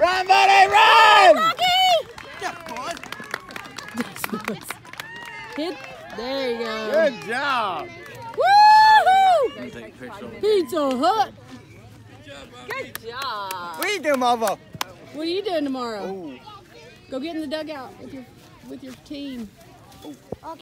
Run, buddy, run! Hit. There you go. Good job. Woo! Pizza Hut. Good job. What are you doing, Marvo? What are you doing tomorrow? Ooh. Go get in the dugout with your with your team.